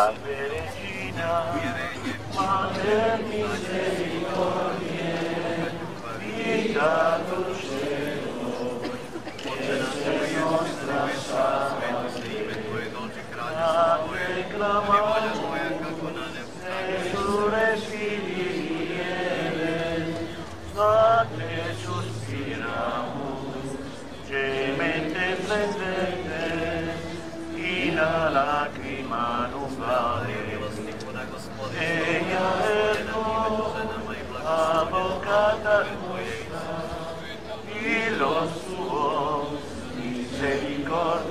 Salve Regina, Mater Misericordiae, vita dulcedo, lágrima nos la Ella dejó la bocata nuestra y los ojos misericordia.